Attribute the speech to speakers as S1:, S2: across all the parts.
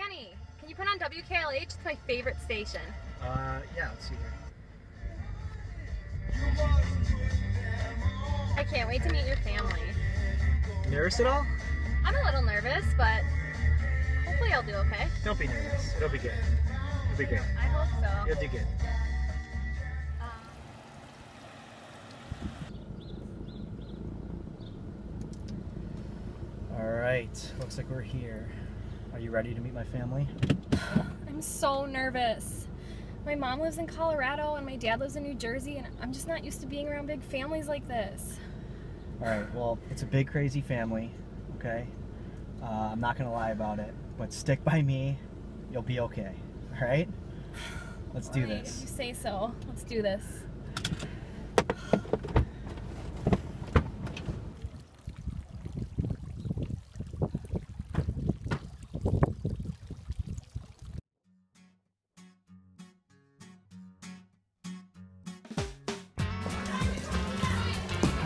S1: Danny, can you put on WKLH? It's my favorite station.
S2: Uh, yeah, let's see here.
S1: I can't wait to meet your family.
S2: Nervous at all?
S1: I'm a little nervous, but hopefully I'll do okay.
S2: Don't be nervous. It'll be good. It'll be great.
S1: I hope so.
S2: You'll do good. All right, looks like we're here. Are you ready to meet my family?
S1: I'm so nervous. My mom lives in Colorado and my dad lives in New Jersey, and I'm just not used to being around big families like this.
S2: All right, well, it's a big, crazy family, okay? Uh, I'm not gonna lie about it, but stick by me. You'll be okay, all right? Let's do
S1: Alright, If
S2: this.
S1: you say so, let's do this.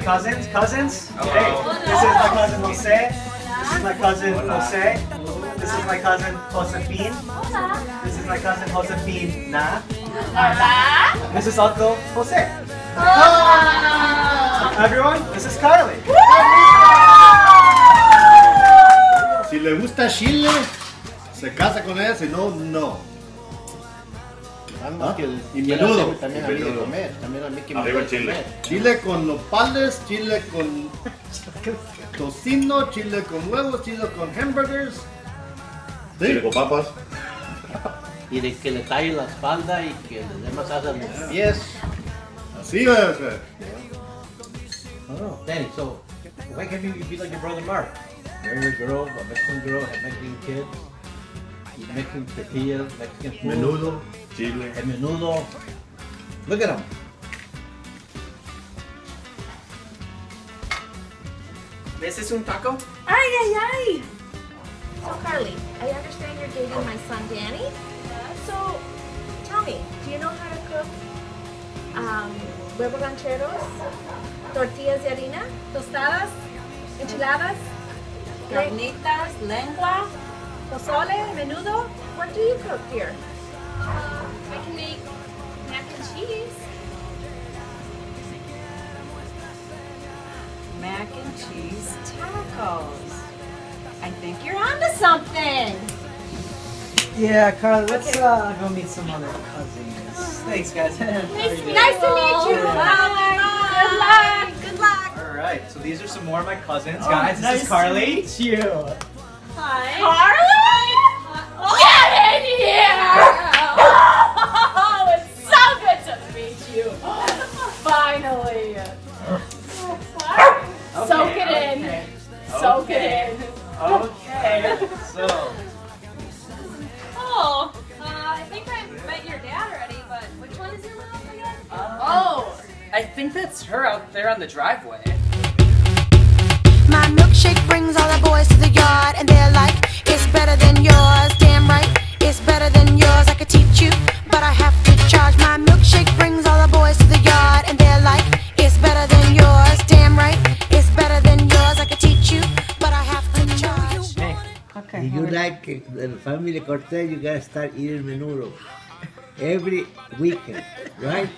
S2: Karly, these are my cousins. Cousins? Hey, this is my cousin Jose. This is my cousin Jose. This is my cousin Josefine. This is my cousin Josefina. This is Uncle Jose. Everyone, this is Karly.
S3: Si le gusta Chile, se casa con ella, si no, no.
S4: Anda,
S3: ¿Ah?
S4: que el-
S3: Y menudo.
S4: hacerme También a mí de comer. También a mí que me
S5: Arriba el chile.
S4: comer.
S3: Chile con nopales, chile con tocino, chile con huevos, chile con hamburgers. ¿Sí?
S5: Chile con papas.
S4: Y de que le talle la espalda y que le dé masaje a los pies.
S3: Así ser.
S4: Oh, Danny, so why can't you be like your brother Mark? Marry a girl, a Mexican girl, have Mexican kids, Mexican tortillas, Mexican food,
S3: Menudo.
S5: Chile.
S4: el menudo. Look at them.
S2: This is un taco.
S1: Ay, ay, ay! So, Karly, I understand you're dating my son Danny? So, tell me, do you know how to cook um, huevo rancheros, tortillas de harina, tostadas, enchiladas, carnitas, lengua, pozole, menudo? What do you cook here? I can make mac and cheese.
S6: mac and cheese tacos. I think you're onto something.
S2: Yeah, Karly, let's uh, go meet some other cousins. Thanks, guys.
S1: Nice to meet you. Good luck. Good luck.
S2: All right, so these are some more of my cousins, guys. This is Karly. meet you.
S1: Hi. Karly? I think
S7: that's her out there on the driveway.
S8: My milkshake brings all the boys to the yard, and they're like, it's better than yours. Damn right, it's better than yours. I could teach you, but I have to charge. My milkshake brings all the boys to the yard, and they're like, it's better than yours. Damn right, it's better than yours. I could teach you, but I have to charge.
S2: hey,
S6: Okay.
S9: If you like the family Cortez, you gotta start eating menudo every weekend, right?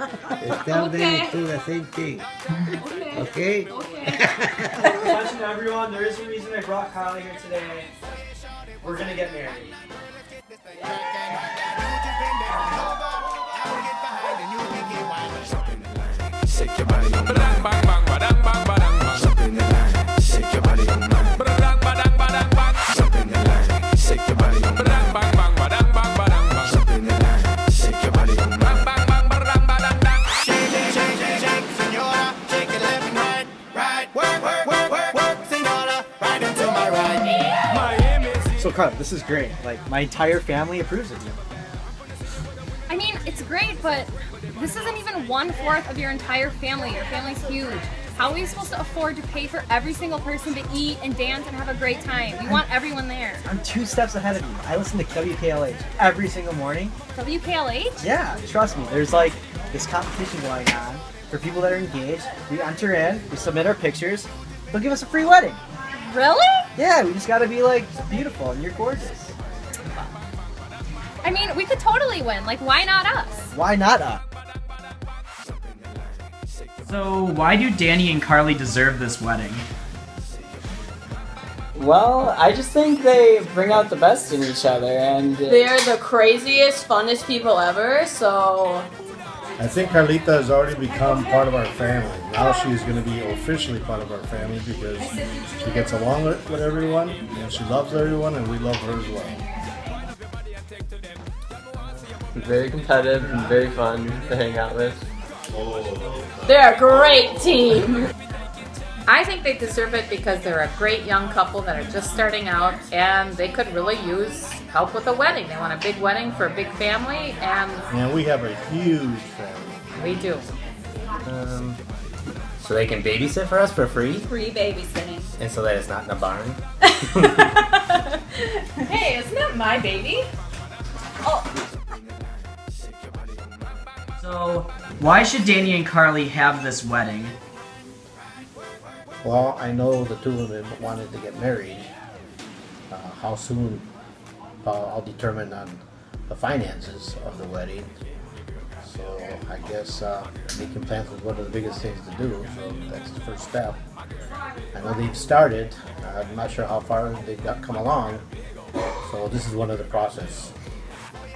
S9: Just tell them to do the same thing. Okay?
S2: attention everyone. There is a reason I brought Karly here today. We're gonna get married.
S10: Shake your body
S2: Karly, this is great. Like my entire family approves of you.
S5: I mean, it's great, but this isn't even one fourth of your entire family. Your family's huge. How are we supposed to afford to pay for every single person to eat and dance and have a great time? We want everyone there.
S2: I'm two steps ahead of you. I listen to WKLH every single morning.
S5: WKLH?
S2: Yeah, trust me. There's like this competition going on for people that are engaged. We enter in, we submit our pictures. They'll give us a free wedding.
S5: Really?
S2: Yeah, we just gotta be like beautiful and you're gorgeous.
S5: I mean, we could totally win. Like, why not us?
S2: Why not us?
S11: So, why do Danny and Karly deserve this wedding?
S12: Well, I just think they bring out the best in each other, and
S13: They're the craziest, funnest people ever, so
S3: I think Carlita has already become part of our family. Now she's going to be officially part of our family because she gets along with, with everyone and she loves everyone and we love her as well.
S12: very competitive and very fun to hang out with.
S13: they're a great team. I think they deserve it because they're a great young couple that are just starting out and they could really use help with a wedding. They want a big wedding for a big family and
S3: And we have a huge family.
S13: we do.
S14: Um, so they can babysit for us for free,
S6: Free babysitting.
S14: and so that it's not in a barn.
S13: Hey, isn't that my baby? Oh.
S11: So, why should Danny and Karly have this wedding?
S3: Well, I know the two of them wanted to get married. Uh, how soon? Uh, I'll determine on the finances of the wedding. So I guess uh, making plans is one of the biggest things to do. So that's the first step. I know they've started. I'm not sure how far they've got come along. So this is one of the process.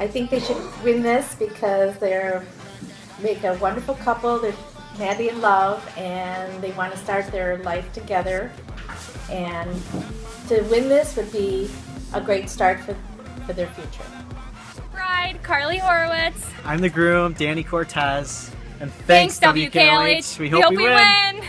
S1: I think they should win this because they're make a wonderful couple. They're madly in love and they want to start their life together. And to win this would be a great start for, for their future.
S5: Bride, Karly Horowitz.
S2: I'm the groom, Danny Cortez. And
S5: Thanks,
S2: thanks,
S5: WKLH.
S2: We hope we, win.
S5: win.